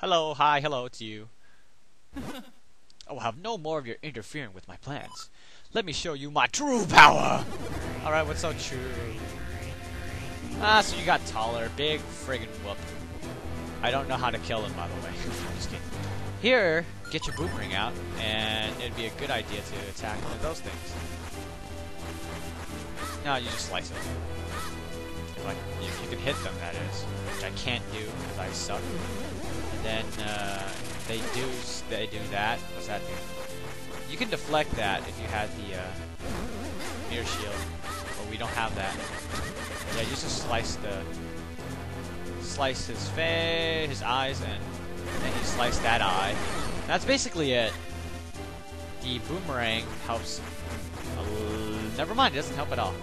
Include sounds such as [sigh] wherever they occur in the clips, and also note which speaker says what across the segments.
Speaker 1: Hello, hi, hello, to you. [laughs] I will have no more of your interfering with my plans. Let me show you my true power! Alright, what's so true? Ah, so you got taller. Big friggin' whoop. I don't know how to kill him, by the way. [laughs] Just kidding. Here, get your boomerang out, and it'd be a good idea to attack one of those things. No, you just slice it. Like, you, you can hit them, that is. Which I can't do, because I suck. And then, uh, they do, they do that. What's that do? You can deflect that if you had the, uh, mirror shield. But we don't have that. Yeah, you just slice the, slice his face, his eyes, and then you slice that eye. That's basically it. The boomerang helps. never mind, it doesn't help at all.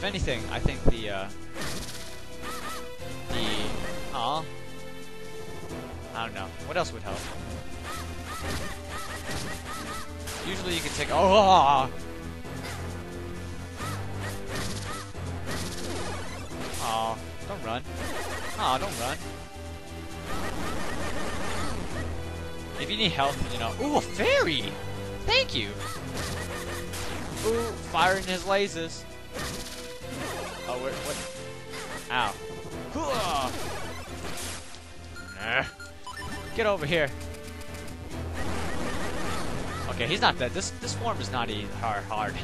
Speaker 1: If anything, I think the uh, the aw, I don't know. What else would help? Usually you can take. Oh! Aw, don't run. Aw, don't run. If you need help, you know. Ooh, a fairy! Thank you! Ooh, firing his lasers. Oh, what? Ow. Nah. Get over here. Okay, he's not dead. This this form is not hard. hard.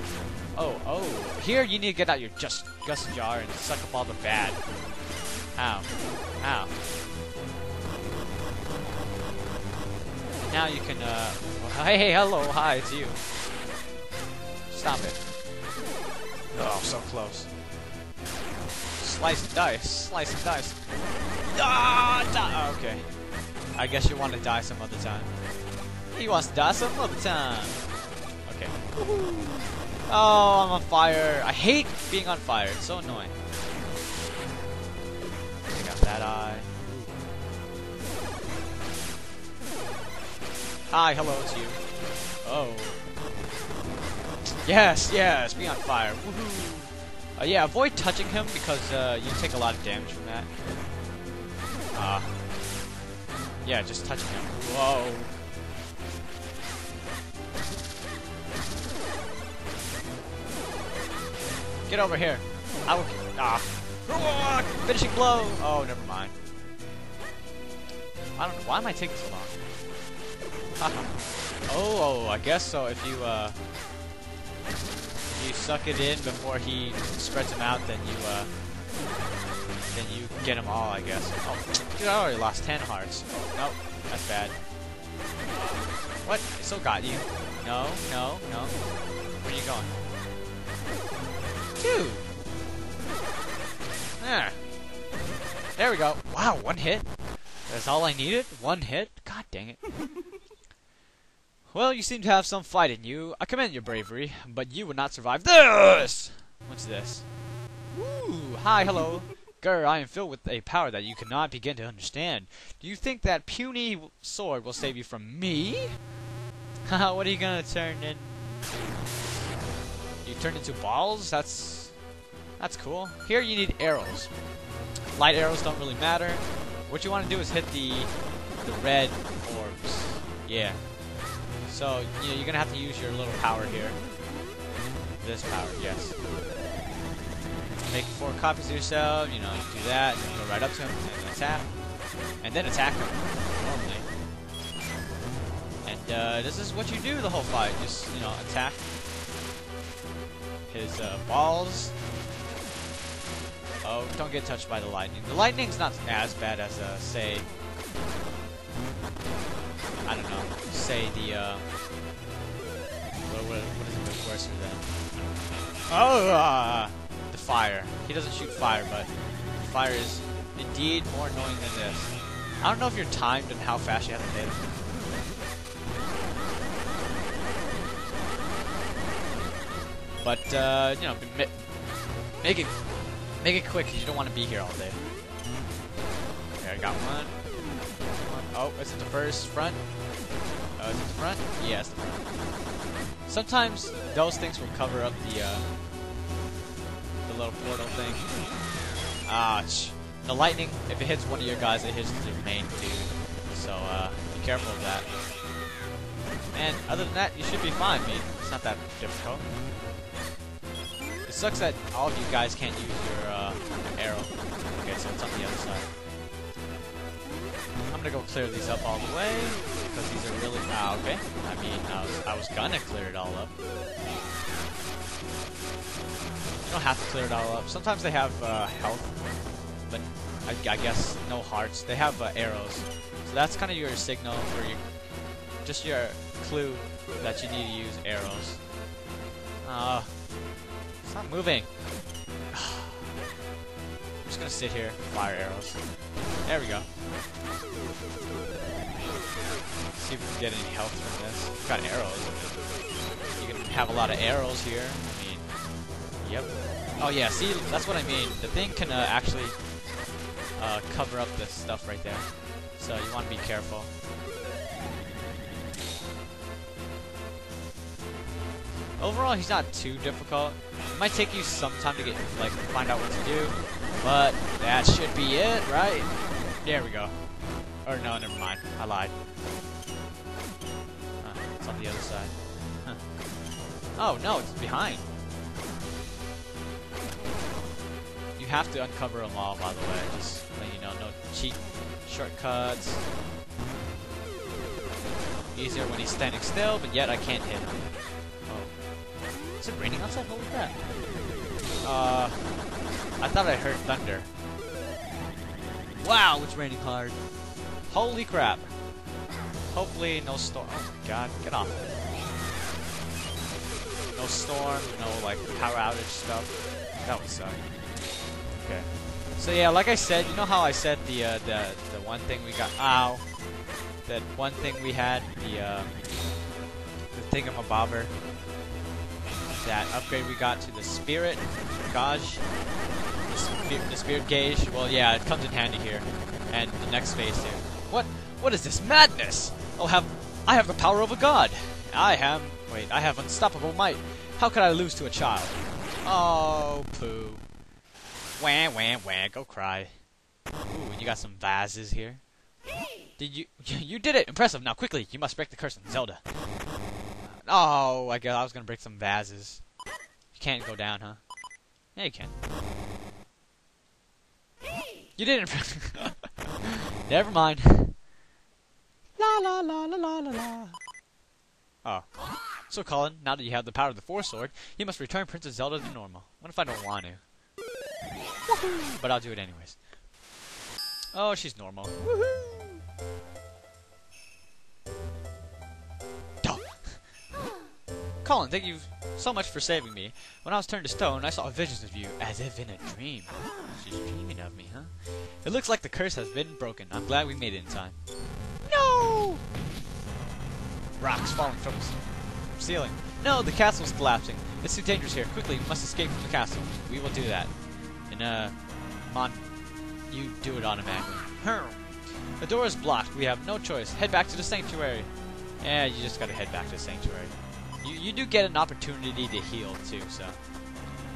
Speaker 1: [laughs] oh, oh. Here you need to get out your just gust jar and suck up all the bad. Ow. Ow. Now you can, uh... [laughs] Hey, hello, hi, it's you. Stop it. Oh, so close. Slice and dice, slice and dice. Ah, die. Okay. I guess you want to die some other time. He wants to die some other time. Okay. Oh, I'm on fire. I hate being on fire. It's so annoying. Take out that eye. Hi, hello, it's you. Oh. Yes, yes, be on fire. Woohoo! Uh, yeah, avoid touching him because uh, you take a lot of damage from that. Uh, yeah, just touching him. Whoa. Get over here. I will. Ah. Finishing blow. Oh, never mind. I don't know. Why am I taking so long? oh, oh, I guess so. If you uh, you suck it in before he spreads them out, then you uh, then you get them all, I guess. Oh, dude, I already lost ten hearts. Nope, that's bad. What? I still got you. No, no, no. Where are you going? Dude. There. There we go. Wow, one hit. That's all I needed? One hit? God dang it. Well, you seem to have some fight in you. I commend your bravery, but you would not survive this! What's this? Ooh, hi, hello. Grr, I am filled with a power that you cannot begin to understand. Do you think that puny sword will save you from me? Haha, [laughs] what are you gonna turn in? You turn into balls? That's... That's cool. Here you need arrows. Light arrows don't really matter. What you want to do is hit the the red orbs. Yeah, so, you know, you're gonna have to use your little power here. This power, yes. Make four copies of yourself, you know, you do that, and go right up to him, and attack. And then attack him, normally. And, uh, this is what you do the whole fight, just, you know, attack his, uh, balls. Oh, don't get touched by the lightning. The lightning's not as bad as, uh, say, I don't know, say the, uh, what, what, what is a bit worse than Oh, uh, the fire. He doesn't shoot fire, but fire is indeed more annoying than this. I don't know if you're timed and how fast you have to hit. But, uh, you know, make it, make it quick because you don't want to be here all day. Okay, I got one. Oh, is it the first front? Uh, is it the front? Yes, the front. Sometimes those things will cover up the uh, the little portal thing. Ouch. The lightning, if it hits one of your guys, it hits the main dude. So uh, be careful of that. And other than that, you should be fine. Mean, it's not that difficult. It sucks that all of you guys can't use your uh, arrow. Okay, so it's on the other side. I'm gonna go clear these up all the way because these are really. Ah, okay. I mean, I was I was gonna clear it all up. You don't have to clear it all up. Sometimes they have uh, health, but I, I, guess no hearts. They have uh, arrows, so that's kind of your signal for your, just your clue that you need to use arrows. Uh, stop moving. Just gonna sit here, fire arrows. There we go. See if we can get any health from this. Got arrows. You can have a lot of arrows here. Yep. Oh yeah, see, that's what I mean. The thing can uh, actually uh, cover up this stuff right there. So you want to be careful. Overall, he's not too difficult. It might take you some time to get, like, find out what to do, but that should be it, right? There we go. Or no, never mind. I lied. Huh, it's on the other side. Huh. Oh no, it's behind. You have to uncover them all, by the way. Just let you know, no cheat shortcuts. Easier when he's standing still, but yet I can't hit him. Oh. Is it raining outside? Holy crap. Uh, I thought I heard thunder. Wow, it's raining hard. Holy crap. Hopefully no storm. Oh my god, get off. No storm, no like power outage stuff. That would suck. Okay. So yeah, like I said, you know how I said the uh, the the one thing we got? Ow. That one thing we had, the uh, the thingamabobber. That upgrade we got to the spirit gauge, the, spirit, gauge. Well, yeah, it comes in handy here, and the next phase here. What? What is this madness? Oh, have I have the power of a god? I have. Wait, I have unstoppable might. How could I lose to a child? Oh, poo. Wah, wah, wah, go cry. Ooh, you got some vases here. Did you... [laughs] You did it! Impressive! Now, quickly, you must break the curse on Zelda. Oh, I guess I was gonna break some vases. You can't go down, huh? Yeah, you can. You didn't... [laughs] Never mind. La la la la la la la. Oh. So, Colin, now that you have the power of the Force Sword, you must return Princess Zelda to normal. What if I don't want to? But I'll do it anyways. Oh, she's normal. Colin, thank you so much for saving me. When I was turned to stone, I saw visions of you, as if in a dream. She's dreaming of me, huh? It looks like the curse has been broken. I'm glad we made it in time. No! Rocks falling from the ceiling. No, the castle's collapsing. It's too dangerous here. Quickly, we must escape from the castle. We will do that. And, uh, Mon, you do it automatically. The door is blocked. We have no choice. Head back to the sanctuary. Yeah, you just gotta head back to the sanctuary. You, you do get an opportunity to heal, too, so...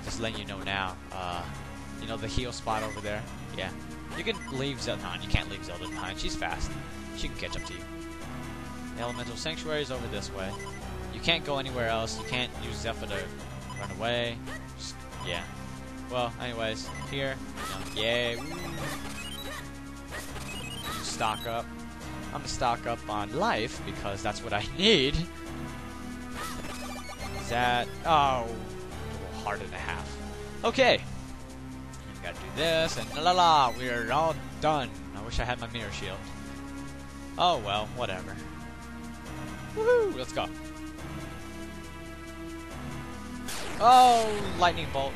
Speaker 1: Just letting you know now. Uh, you know the heal spot over there? Yeah. You can leave Zelda... No, you can't leave Zelda behind. She's fast. She can catch up to you. The elemental sanctuary is over this way. You can't go anywhere else. You can't use Zephyr to run away. Just, yeah. Well, anyways, here, you know, yay, stock up. I'm gonna stock up on life because that's what I [laughs] need. That oh, heart and a half. Okay. We gotta do this and la la la. We're all done. I wish I had my mirror shield. Oh well, whatever. Woohoo! Let's go. Oh, lightning bolt.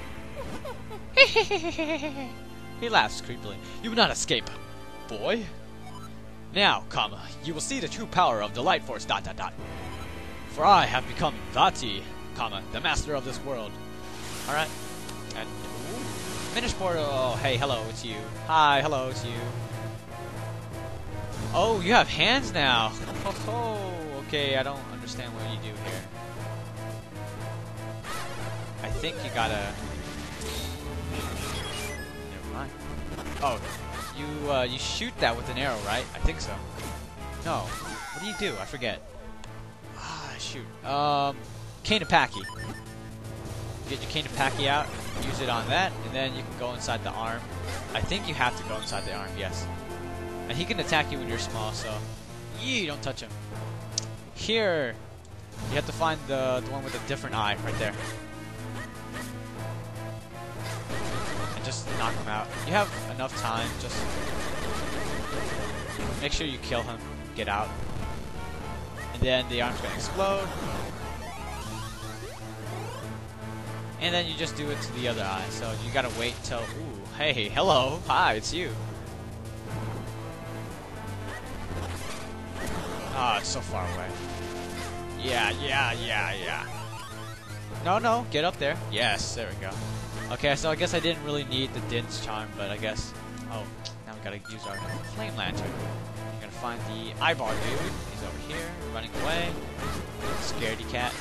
Speaker 1: [laughs] he laughs creepily. You will not escape, boy. Now, comma, you will see the true power of the Light Force, dot dot dot. For I have become Vaati, comma, the master of this world. Alright. And, ooh, finish portal. Oh, hey, hello, it's you. Hi, hello, it's you. Oh, you have hands now. [laughs] Oh, okay, I don't understand what you do here. I think you gotta Never mind. Oh, you uh, you shoot that with an arrow, right? I think so. No. What do you do? I forget. Ah, shoot. Um, Cane of Pacci. Get your Cane of Pacci out, use it on that, and then you can go inside the arm. I think you have to go inside the arm, yes. And he can attack you when you're small, so... Yee, don't touch him. Here, you have to find the, the one with a different eye, right there. And just knock him out. You have enough time, just... Make sure you kill him, get out. And then the arm's gonna explode. And then you just do it to the other eye. So you gotta wait till. Ooh, hey, hello, hi, it's you. Ah, oh, it's so far away. Yeah, yeah, yeah, yeah. No, no, get up there. Yes, there we go. Okay, so I guess I didn't really need the Din's charm, but I guess. Oh, now we gotta use our flame lantern. You're gonna find the eyeball dude. He's over here, running away. Scaredy cat.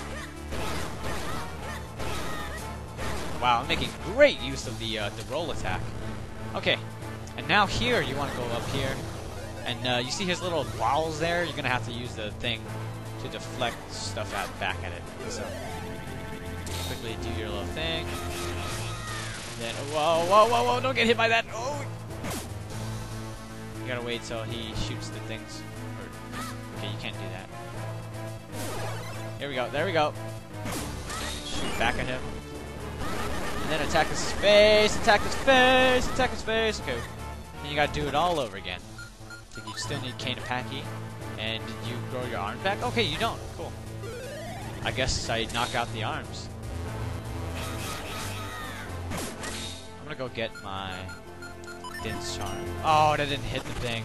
Speaker 1: Wow, I'm making great use of the uh, the roll attack. Okay, and now here you want to go up here, and uh, you see his little balls there. You're gonna have to use the thing to deflect stuff out back at it. So quickly do your little thing. Then whoa, whoa, whoa, whoa! Don't get hit by that. Oh. You gotta wait till he shoots the things. Okay, you can't do that. Here we go. There we go. Shoot back at him. And then attack his face, attack his face, attack his face. Okay. And you gotta do it all over again. So you still need Cane of Pacci. And you grow your arm back? Okay, you don't. Cool. I guess I knock out the arms. I'm gonna go get my Din's charm. Oh, that didn't hit the thing.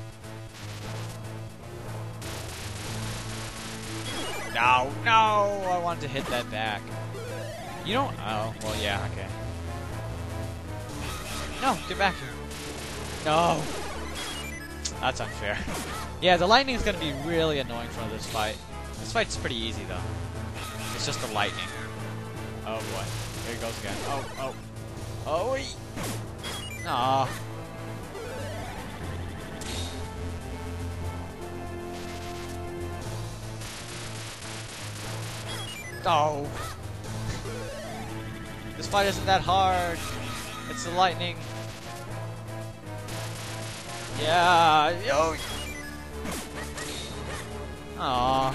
Speaker 1: No, no! I wanted to hit that back. You don't. Oh, well, yeah, okay. No, get back here. No. That's unfair. yeah, the lightning is going to be really annoying for this fight. This fight's pretty easy, though. It's just the lightning. Oh, boy. Here he goes again. Oh, oh. Oh, wait. Aw. Oh. This fight isn't that hard. It's the lightning. Yeah. Yo. Aww.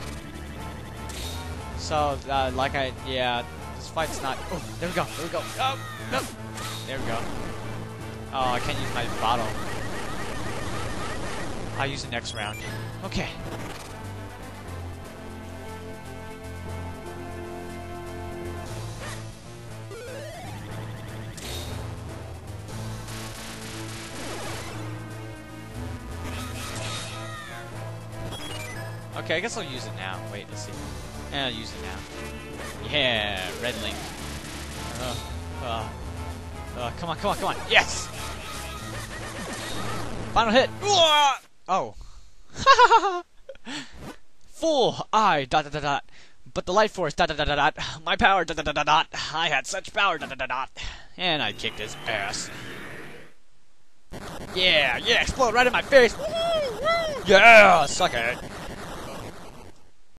Speaker 1: So, uh, like I, yeah, this fight's not. Oh, there we go. There we go. Oh, no. There we go. Oh, I can't use my bottle. I'll use it next round. Okay. Okay, I guess I'll use it now. Wait, let's see. Yeah, I'll use it now. Yeah, red link. Uh, uh, uh, come on, come on, come on. Yes! Final hit. Oh. Full eye. Dot dot dot dot. But the light force. Dot dot dot dot dot. My power. Dot dot dot dot. I had such power. Dot dot dot dot. And I kicked his ass. Yeah, yeah, explode right in my face. Yeah, suck it.